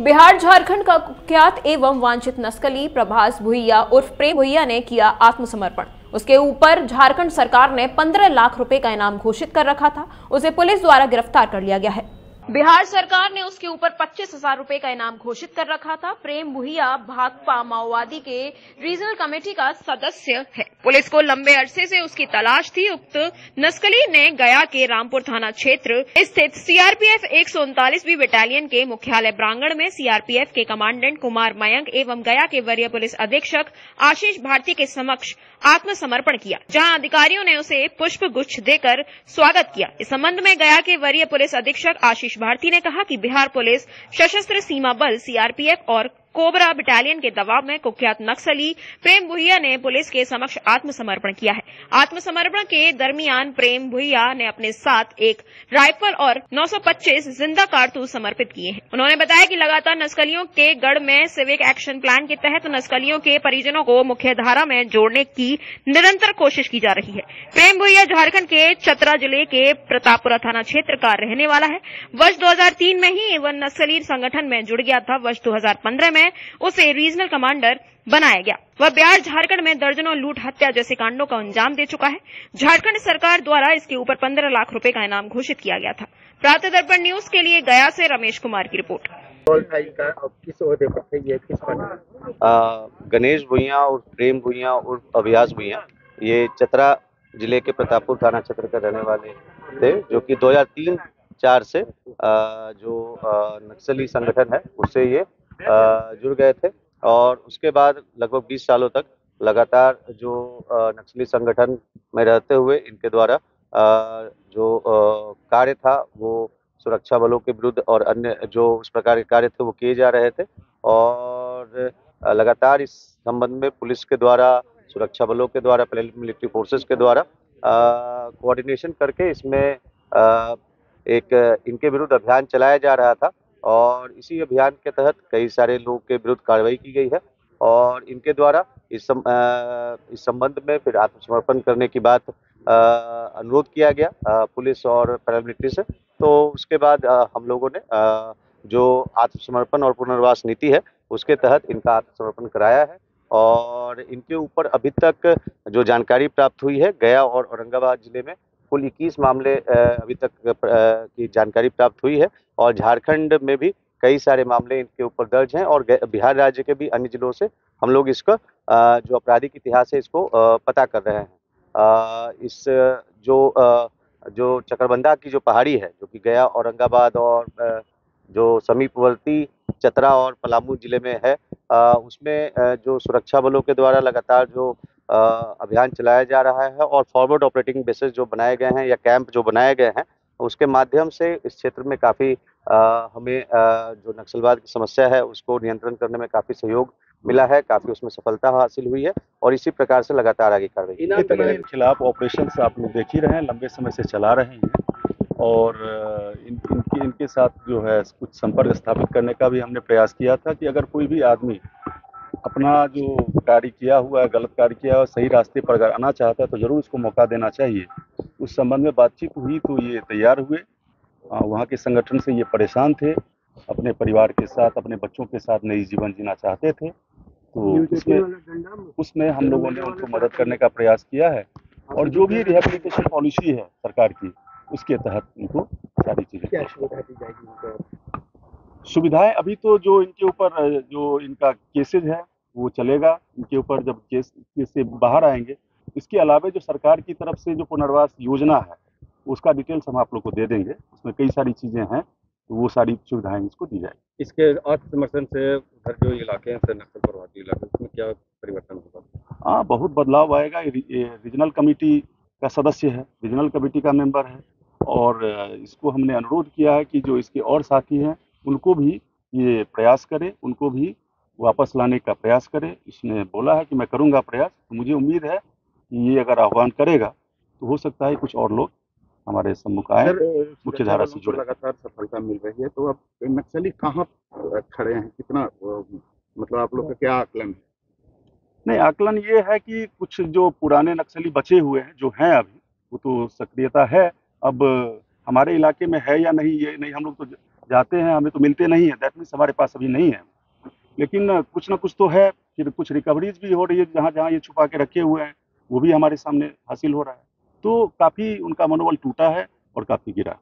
बिहार, झारखंड का कुख्यात एवं वांछित नस्कली प्रभास भुइया उर्फ़ प्रेम भुइया ने किया आत्मसमर्पण। उसके ऊपर झारखंड सरकार ने 15 लाख रुपए का इनाम घोषित कर रखा था। उसे पुलिस द्वारा गिरफ़्तार कर लिया गया है। बिहार सरकार ने उसके ऊपर पच्चीस हज़ार रुपये का इनाम घोषित कर रखा था। प्रेम भुहिया भाकपा, माओवादी के रीजनल कमेटी का सदस्य है पुलिस को लंबे अरसे से उसकी तलाश थी। उक्त नस्कली ने गया के रामपुर थाना क्षेत्र स्थित सीआरपीएफ एक सौ बटालियन के मुख्यालय प्रांगण में सीआरपीएफ के कमांडेंट कुमार मयंक एवं गया के वरीय पुलिस अधीक्षक आशीष भारती के समक्ष आत्मसमर्पण किया, जहाँ अधिकारियों ने उसे पुष्प गुच्छ देकर स्वागत किया। इस संबंध में गया के वरीय पुलिस अधीक्षक आशीष भारती ने कहा कि बिहार पुलिस सशस्त्र सीमा बल सीआरपीएफ और कोबरा बटालियन के दबाव में कुख्यात नक्सली प्रेम भुइया ने पुलिस के समक्ष आत्मसमर्पण किया है। आत्मसमर्पण के दरमियान प्रेम भुइया ने अपने साथ एक राइफल और 925 ज़िंदा कारतूस समर्पित किए हैं। उन्होंने बताया कि लगातार नक्सलियों के गढ़ में सिविक एक्शन प्लान के तहत नक्सलियों के परिजनों को मुख्य धारा में जोड़ने की निरंतर कोशिश की जा रही है। प्रेम भुइया झारखंड के चतरा ज़िले के प्रतापपुरा थाना क्षेत्र का रहने वाला है। वर्ष दो हज़ार तीन में ही वह नक्सली संगठन में जुड़ गया था। वर्ष दो में में उसे रीजनल कमांडर बनाया गया। वह बिहार झारखंड में दर्जनों लूट हत्या जैसे कांडों का अंजाम दे चुका है। झारखंड सरकार द्वारा इसके ऊपर पंद्रह लाख रुपए का इनाम घोषित किया गया था। प्रातः दर्पण न्यूज़ के लिए गया से रमेश कुमार की रिपोर्ट। गणेश भुइया और प्रेम भुइया और अभ्यास भुइया ये चतरा ज़िले के प्रतापपुर थाना क्षेत्र के रहने वाले थे जो कि 2003 चार से जो नक्सली संगठन है उससे ये जुड़ गए थे और उसके बाद लगभग 20 सालों तक लगातार जो नक्सली संगठन में रहते हुए इनके द्वारा जो कार्य था वो सुरक्षा बलों के विरुद्ध और अन्य जो उस प्रकार के कार्य थे वो किए जा रहे थे और लगातार इस संबंध में पुलिस के द्वारा सुरक्षा बलों के द्वारा मिलिट्री फोर्सेस के द्वारा कोऑर्डिनेशन करके इसमें आ, एक इनके विरुद्ध अभियान चलाया जा रहा था। और इसी अभियान के तहत कई सारे लोगों के विरुद्ध कार्रवाई की गई है और इनके द्वारा इस सम, आ, इस संबंध में फिर आत्मसमर्पण करने की बात अनुरोध किया गया आ, पुलिस और पैरामिलिट्री से। तो उसके बाद आ, हम लोगों ने आ, जो आत्मसमर्पण और पुनर्वास नीति है उसके तहत इनका आत्मसमर्पण कराया है और इनके ऊपर अभी तक जो जानकारी प्राप्त हुई है गया और औरंगाबाद ज़िले में कुल 21 मामले अभी तक की जानकारी प्राप्त हुई है। और झारखंड में भी कई सारे मामले इनके ऊपर दर्ज हैं और बिहार राज्य के भी अन्य जिलों से हम लोग इसका जो आपराधिक इतिहास है इसको पता कर रहे हैं। इस, जो जो चकरबंदा की जो पहाड़ी है, जो कि गया, औरंगाबाद और जो समीपवर्ती चतरा और पलामू ज़िले में है उसमें जो सुरक्षा बलों के द्वारा लगातार जो अभियान चलाया जा रहा है और फॉरवर्ड ऑपरेटिंग बेसिस जो बनाए गए हैं या कैंप जो बनाए गए हैं उसके माध्यम से इस क्षेत्र में काफ़ी हमें आ, जो नक्सलवाद की समस्या है उसको नियंत्रण करने में काफ़ी सहयोग मिला है काफ़ी उसमें सफलता हासिल हुई है और इसी प्रकार से लगातार आगे कार्रवाई के खिलाफ ऑपरेशन आप लोग देख ही रहे हैं लंबे समय से चला रहे हैं और इन, इनके इनके साथ जो है कुछ संपर्क स्थापित करने का भी हमने प्रयास किया था कि अगर कोई भी आदमी अपना जो कार्य किया हुआ है गलत कार्य किया हुआ सही रास्ते पर अगर आना चाहता है तो ज़रूर उसको मौका देना चाहिए। उस संबंध में बातचीत हुई तो ये तैयार हुए। वहाँ के संगठन से ये परेशान थे। अपने परिवार के साथ अपने बच्चों के साथ नई जीवन जीना चाहते थे। तो उसमें उसमें हम लोगों ने उनको मदद करने का प्रयास किया है और जो भी रिहेबिलिटेशन पॉलिसी है सरकार की उसके तहत उनको सारी चीज़ें सुविधाएँ अभी तो जो इनके ऊपर जो इनका केसेज है वो चलेगा। इनके ऊपर जब केस केस से बाहर आएँगे इसके अलावा जो सरकार की तरफ़ से जो पुनर्वास योजना है उसका डिटेल्स हम आप लोग को दे देंगे। उसमें कई सारी चीज़ें हैं तो वो सारी सुविधाएँ इसको दी जाएगी। इसके अर्थ समर्थन से उधर जो इलाके हैं नक्सल प्रभावित इलाके उसमें क्या परिवर्तन होगा? हाँ बहुत बदलाव आएगा। रीजनल कमेटी का सदस्य है रीजनल कमेटी का मेंबर है और इसको हमने अनुरोध किया है कि जो इसके और साथी हैं उनको भी ये प्रयास करें उनको भी वापस लाने का प्रयास करें। इसने बोला है कि मैं करूँगा प्रयास। तो मुझे उम्मीद है ये अगर आह्वान करेगा तो हो सकता है कुछ और लोग हमारे सम्मुख आए मुख्य धारा से जुड़े। लगातार सफलता मिल रही है तो अब नक्सली कहाँ खड़े हैं? कितना मतलब आप लोग का क्या आकलन है? नहीं आकलन ये है कि कुछ जो पुराने नक्सली बचे हुए हैं जो हैं अभी वो तो सक्रियता है। अब हमारे इलाके में है या नहीं ये नहीं हम लोग तो जाते हैं हमें तो मिलते नहीं है दैट मीन्स हमारे पास अभी नहीं है। लेकिन कुछ ना कुछ तो है फिर कुछ रिकवरीज भी हो रही है जहाँ जहाँ ये छुपा के रखे हुए हैं। वो भी हमारे सामने हासिल हो रहा है। तो काफ़ी उनका मनोबल टूटा है और काफ़ी गिरा